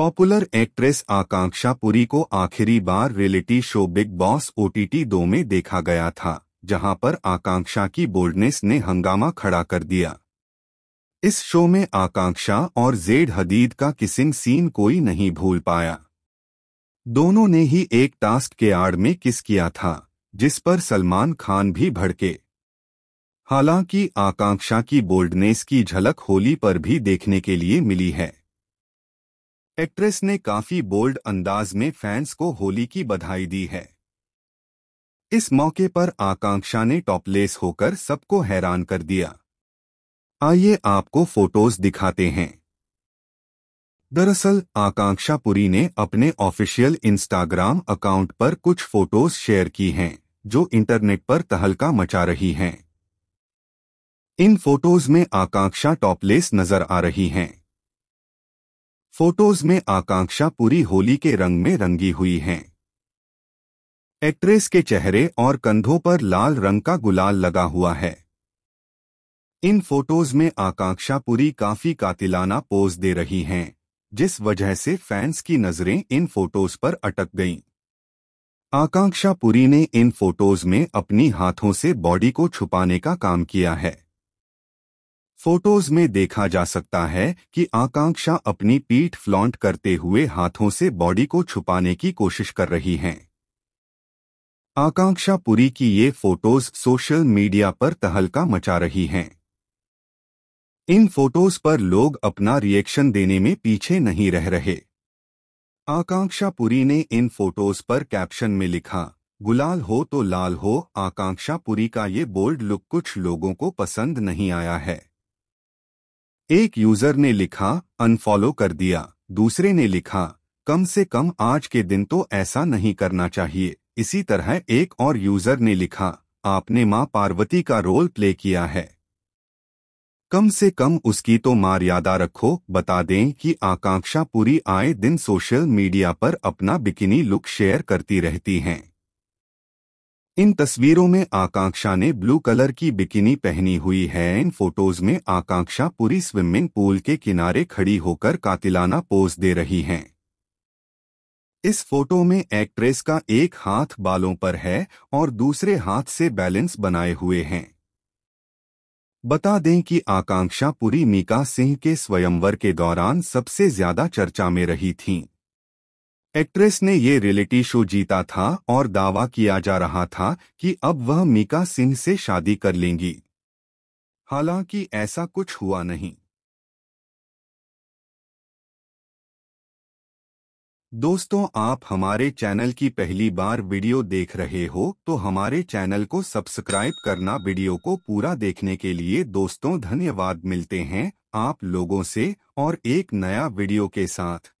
Popular actress आकांक्षा पुरी को आखिरी बार reality show Bigg Boss OTT दो में देखा गया था, जहाँ पर आकांक्षा की बोल्डनेस ने हंगामा खड़ा कर दिया। इस शो में आकांक्षा और जेड हदीद का किसिंग सीन कोई नहीं भूल पाया। दोनों ने ही एक टास्क के आड़ में किस किया था, जिस पर सलमान खान भी भड़के। हालाँकि आकांक्षा की बोल्डनेस की झलक होली पर भी देखने के लिए मिली है। एक्ट्रेस ने काफ़ी बोल्ड अंदाज में फैंस को होली की बधाई दी है। इस मौके पर आकांक्षा ने टॉपलेस होकर सबको हैरान कर दिया। आइए आपको फ़ोटोज़ दिखाते हैं। दरअसल, आकांक्षा पुरी ने अपने ऑफिशियल इंस्टाग्राम अकाउंट पर कुछ फ़ोटोज़ शेयर की हैं, जो इंटरनेट पर तहलका मचा रही हैं। इन फ़ोटोज़ में आकांक्षा टॉपलेस नज़र आ रही हैं। फ़ोटोज़ में आकांक्षा पूरी होली के रंग में रंगी हुई हैं। एक्ट्रेस के चेहरे और कंधों पर लाल रंग का गुलाल लगा हुआ है। इन फ़ोटोज़ में आकांक्षा पूरी काफ़ी कातिलाना पोज दे रही हैं, जिस वजह से फैंस की नज़रें इन फ़ोटोज़ पर अटक गईं। आकांक्षा पुरी ने इन फ़ोटोज़ में अपनी हाथों से बॉडी को छुपाने का काम किया है। फ़ोटोज़ में देखा जा सकता है कि आकांक्षा अपनी पीठ फ्लॉन्ट करते हुए हाथों से बॉडी को छुपाने की कोशिश कर रही हैं। आकांक्षा पुरी की ये फ़ोटोज़ सोशल मीडिया पर तहलका मचा रही हैं। इन फ़ोटोज़ पर लोग अपना रिएक्शन देने में पीछे नहीं रह रहे। आकांक्षा पुरी ने इन फ़ोटोज़ पर कैप्शन में लिखा, गुलाल हो तो लाल हो, आकांक्षा पुरी का ये बोल्ड लुक कुछ लोगों को पसंद नहीं आया है। एक यूज़र ने लिखा, अनफॉलो कर दिया। दूसरे ने लिखा, कम से कम आज के दिन तो ऐसा नहीं करना चाहिए। इसी तरह एक और यूज़र ने लिखा, आपने माँ पार्वती का रोल प्ले किया है। कम से कम उसकी तो मर्यादा रखो, बता दें कि आकांक्षा पूरी आए दिन सोशल मीडिया पर अपना बिकिनी लुक शेयर करती रहती हैं। इन तस्वीरों में आकांक्षा ने ब्लू कलर की बिकिनी पहनी हुई है। इन फ़ोटोज़ में आकांक्षा पूरी स्विमिंग पूल के किनारे खड़ी होकर कातिलाना पोज दे रही हैं। इस फ़ोटो में एक्ट्रेस का एक हाथ बालों पर है और दूसरे हाथ से बैलेंस बनाए हुए हैं। बता दें कि आकांक्षा पुरी मीका सिंह के स्वयंवर के दौरान सबसे ज़्यादा चर्चा में रही थीं। एक्ट्रेस ने ये रियलिटी शो जीता था और दावा किया जा रहा था कि अब वह मीका सिंह से शादी कर लेंगी। हालाँकि ऐसा कुछ हुआ नहीं। दोस्तों, आप हमारे चैनल की पहली बार वीडियो देख रहे हो तो हमारे चैनल को सब्सक्राइब करना, वीडियो को पूरा देखने के लिए दोस्तों धन्यवाद, मिलते हैं आप लोगों से और एक नया वीडियो के साथ।